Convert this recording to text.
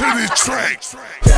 to the track.